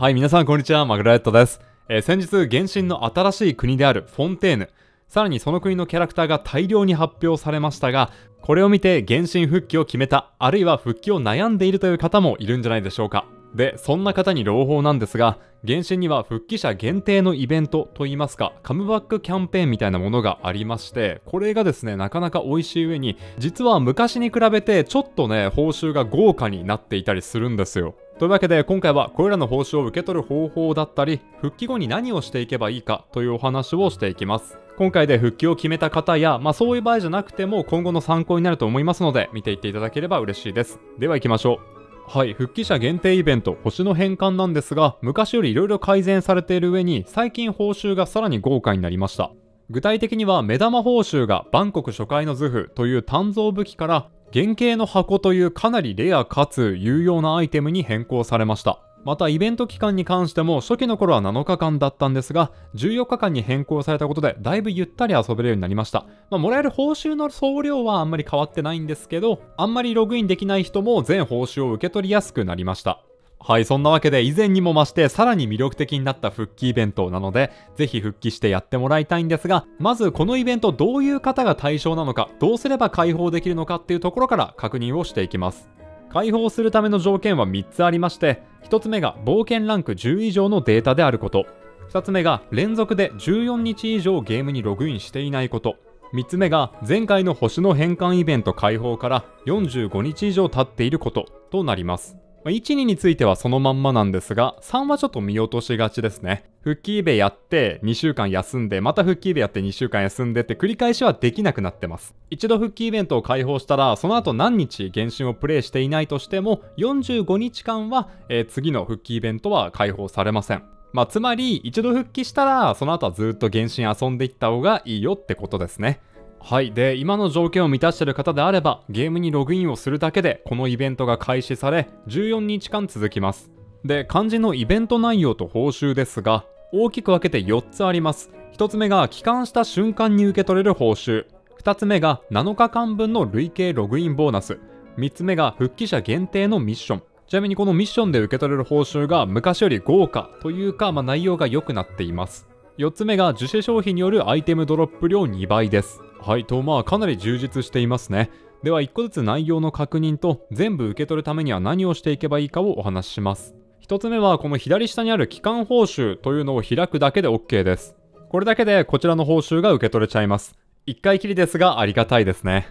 はい、皆さんこんにちは、マグラレットです。えー先日、原神の新しい国であるフォンテーヌ、さらにその国のキャラクターが大量に発表されましたが、これを見て原神復帰を決めた、あるいは復帰を悩んでいるという方もいるんじゃないでしょうか。で、そんな方に朗報なんですが、原神には復帰者限定のイベントといいますか、カムバックキャンペーンみたいなものがありまして、これがですね、なかなか美味しい上に、実は昔に比べてちょっとね、報酬が豪華になっていたりするんですよ。というわけで今回はこれらの報酬を受け取る方法だったり復帰後に何をしていけばいいかというお話をしていきます。今回で復帰を決めた方やまあそういう場合じゃなくても今後の参考になると思いますので見ていっていただければ嬉しいです。では行きましょう。はい、復帰者限定イベント、星の返還なんですが、昔より色々改善されている上に、最近報酬がさらに豪華になりました。具体的には、目玉報酬がバンコク初回の図譜という単造武器から、原型の箱というかなりレアかつ有用なアイテムに変更されました。またイベント期間に関しても初期の頃は7日間だったんですが14日間に変更されたことでだいぶゆったり遊べるようになりました、まあ、もらえる報酬の総量はあんまり変わってないんですけどあんまりログインできない人も全報酬を受け取りやすくなりましたはい、そんなわけで以前にも増してさらに魅力的になった復帰イベントなので、ぜひ復帰してやってもらいたいんですが、まずこのイベントどういう方が対象なのか、どうすれば解放できるのかっていうところから確認をしていきます。解放するための条件は3つありまして、1つ目が冒険ランク10以上のデータであること、2つ目が連続で14日以上ゲームにログインしていないこと、3つ目が前回の星の返還イベント解放から45日以上経っていることとなります。まあ1、2についてはそのまんまなんですが、3はちょっと見落としがちですね。復帰イベやって2週間休んで、また復帰イベやって2週間休んでって繰り返しはできなくなってます。一度復帰イベントを開放したら、その後何日原神をプレイしていないとしても、45日間は、えー次の復帰イベントは開放されません。まあ、つまり、一度復帰したら、その後はずっと原神遊んでいった方がいいよってことですね。はい。で、今の条件を満たしている方であれば、ゲームにログインをするだけで、このイベントが開始され、14日間続きます。で、肝心のイベント内容と報酬ですが、大きく分けて4つあります。1つ目が帰還した瞬間に受け取れる報酬。2つ目が7日間分の累計ログインボーナス。3つ目が復帰者限定のミッション。ちなみにこのミッションで受け取れる報酬が昔より豪華というか、まあ、内容が良くなっています。4つ目が樹脂消費によるアイテムドロップ量2倍です。はい、とまあかなり充実していますね。では1個ずつ内容の確認と全部受け取るためには何をしていけばいいかをお話しします。1つ目はこの左下にある期間報酬というのを開くだけで OK です。これだけでこちらの報酬が受け取れちゃいます。1回きりですがありがたいですね。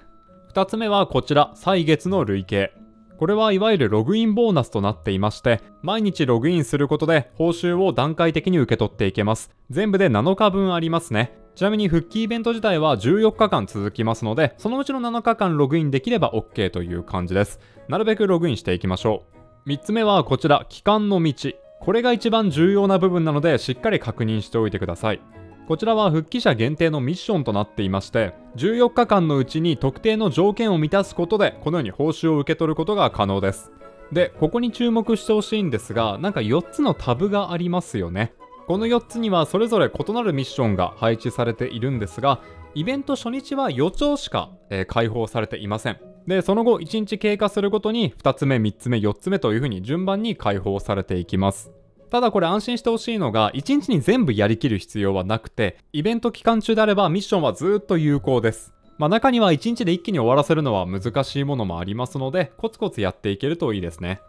2つ目はこちら、歳月の累計。これはいわゆるログインボーナスとなっていまして、毎日ログインすることで報酬を段階的に受け取っていけます。全部で7日分ありますね。ちなみに復帰イベント自体は14日間続きますので、そのうちの7日間ログインできれば OK という感じです。なるべくログインしていきましょう。3つ目はこちら、帰還の道。これが一番重要な部分なので、しっかり確認しておいてください。こちらは復帰者限定のミッションとなっていまして、14日間のうちに特定の条件を満たすことで、このように報酬を受け取ることが可能です。で、ここに注目してほしいんですが、なんか4つのタブがありますよね。この4つにはそれぞれ異なるミッションが配置されているんですが、イベント初日は予兆しか、えー開放されていません。で、その後1日経過するごとに2つ目、3つ目、4つ目という風に順番に開放されていきます。ただこれ安心してほしいのが、1日に全部やりきる必要はなくて、イベント期間中であればミッションはずっと有効です。まあ中には1日で一気に終わらせるのは難しいものもありますので、コツコツやっていけるといいですね。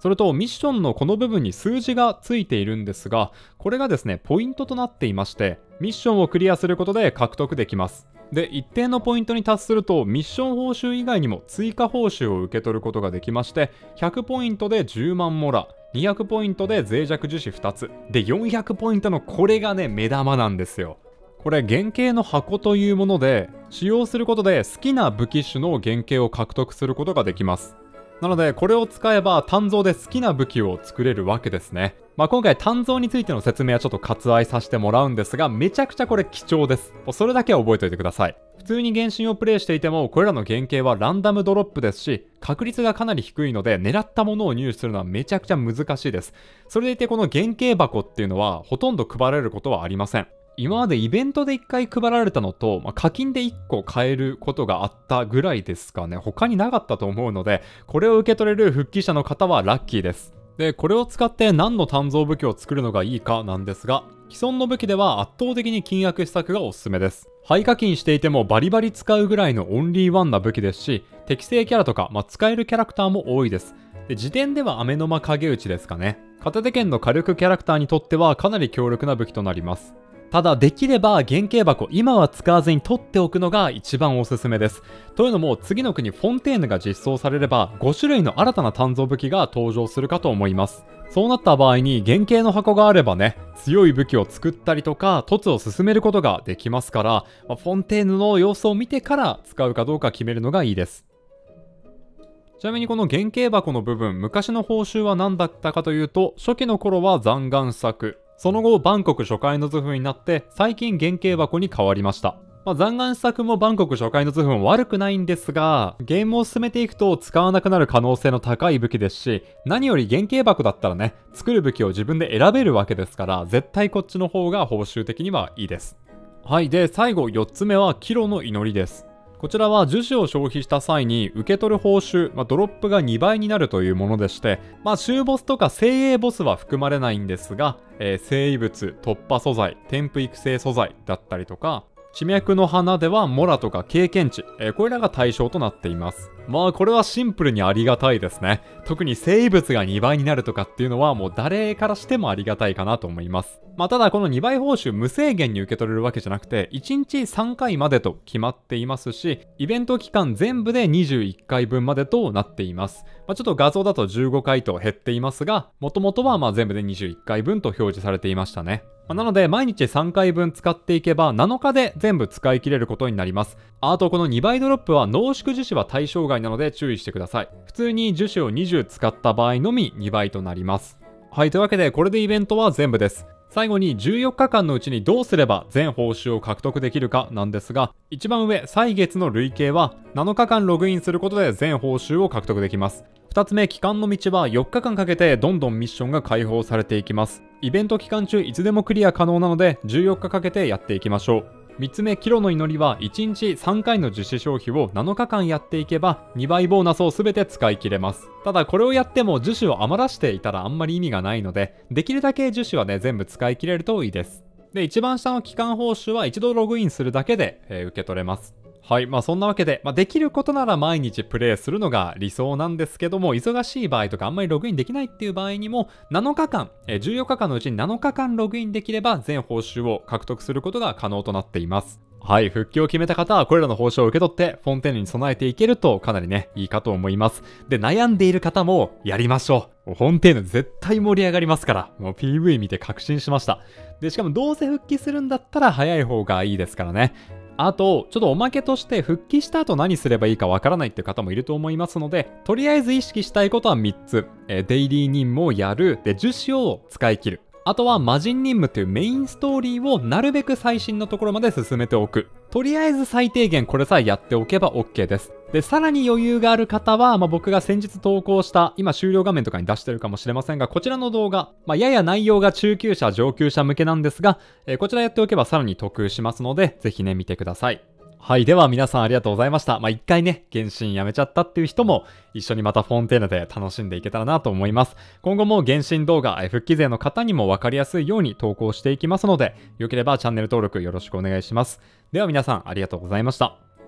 それとミッションのこの部分に数字がついているんですが、これがですね、ポイントとなっていまして、ミッションをクリアすることで獲得できます。で、一定のポイントに達すると、ミッション報酬以外にも追加報酬を受け取ることができまして、100ポイントで10万モラ、200ポイントで脆弱樹脂2つ、で、400ポイントのこれがね、目玉なんですよ。これ原型の箱というもので使用することで好きな武器種の原型を獲得することができます。なのでこれを使えば単造で好きな武器を作れるわけですね。まあ今回単造についての説明はちょっと割愛させてもらうんですがめちゃくちゃこれ貴重です。それだけは覚えておいてください。普通に原神をプレイしていてもこれらの原型はランダムドロップですし確率がかなり低いので狙ったものを入手するのはめちゃくちゃ難しいですそれでいてこの原型箱っていうのはほとんど配られることはありません今までイベントで1回配られたのと、まあ、課金で1個買えることがあったぐらいですかね。他になかったと思うので、これを受け取れる復帰者の方はラッキーです。で、これを使って何の鍛造武器を作るのがいいかなんですが、既存の武器では圧倒的に金額施策がおすすめです。廃課金していてもバリバリ使うぐらいのオンリーワンな武器ですし、適正キャラとか、まあ、使えるキャラクターも多いです。で、時点ではアメノマ影打ちですかね。片手剣の火力キャラクターにとってはかなり強力な武器となります。ただできれば原型箱今は使わずに取っておくのが一番おすすめです。というのも次の国フォンテーヌが実装されれば5種類の新たな鍛造武器が登場するかと思います。そうなった場合に原型の箱があればね、強い武器を作ったりとか、凸を進めることができますから、まあ、フォンテーヌの様子を見てから使うかどうか決めるのがいいです。ちなみにこの原型箱の部分、昔の報酬は何だったかというと、初期の頃は残眼作、その後、バンコク初回の図譜になって、最近原型箱に変わりました。まあ、残眼試作もバンコク初回の図譜も悪くないんですが、ゲームを進めていくと使わなくなる可能性の高い武器ですし、何より原型箱だったらね、作る武器を自分で選べるわけですから、絶対こっちの方が報酬的にはいいです。はい。で、最後4つ目は、キロの祈りです。こちらは樹脂を消費した際に受け取る報酬、まあ、ドロップが2倍になるというものでして、まあ、終ボスとか精鋭ボスは含まれないんですが、えー、生物、突破素材、添付育成素材だったりとか、地脈の花ではモラとか経験値、えー、これらが対象となっています。まあこれはシンプルにありがたいですね。特に生物が2倍になるとかっていうのはもう誰からしてもありがたいかなと思います。まあただこの2倍報酬無制限に受け取れるわけじゃなくて1日3回までと決まっていますし、イベント期間全部で21回分までとなっています。まあちょっと画像だと15回と減っていますが、もともとはま全部で21回分と表示されていましたね。ま、なので、毎日3回分使っていけば、7日で全部使い切れることになります。あと、この2倍ドロップは濃縮樹脂は対象外なので注意してください。普通に樹脂を20使った場合のみ2倍となります。はい、というわけで、これでイベントは全部です。最後に14日間のうちにどうすれば全報酬を獲得できるかなんですが、一番上、歳月の累計は7日間ログインすることで全報酬を獲得できます。2つ目、期間の道は4日間かけてどんどんミッションが解放されていきます。イベント期間中いつでもクリア可能なので14日かけてやっていきましょう。3つ目、キロの祈りは1日3回の実施消費を7日間やっていけば2倍ボーナスを全て使い切れます。ただこれをやっても樹脂を余らしていたらあんまり意味がないので、できるだけ樹脂はね、全部使い切れるといいです。で、一番下の期間報酬は一度ログインするだけで、えー、受け取れます。はい。まあそんなわけで、まあ、できることなら毎日プレイするのが理想なんですけども、忙しい場合とかあんまりログインできないっていう場合にも、7日間、えー、14日間のうちに7日間ログインできれば全報酬を獲得することが可能となっています。はい、復帰を決めた方はこれらの報酬を受け取ってフォンテーヌに備えていけるとかなりね、いいかと思います。で、悩んでいる方もやりましょう。フォンテーヌ絶対盛り上がりますから、もう PV 見て確信しました。で、しかもどうせ復帰するんだったら早い方がいいですからね。あと、ちょっとおまけとして復帰した後何すればいいかわからないっていう方もいると思いますので、とりあえず意識したいことは3つ。えデイリー任務をやる。で、樹脂を使い切る。あとは魔人任務というメインストーリーをなるべく最新のところまで進めておく。とりあえず最低限これさえやっておけば OK です。で、さらに余裕がある方は、まあ、僕が先日投稿した、今終了画面とかに出してるかもしれませんが、こちらの動画、まあ、やや内容が中級者、上級者向けなんですが、えー、こちらやっておけばさらに得しますので、ぜひね、見てください。はい。では皆さんありがとうございました。まあ、一回ね、原神やめちゃったっていう人も、一緒にまたフォンテーナで楽しんでいけたらなと思います。今後も原神動画、復帰勢の方にも分かりやすいように投稿していきますので、よければチャンネル登録よろしくお願いします。では皆さんありがとうございました。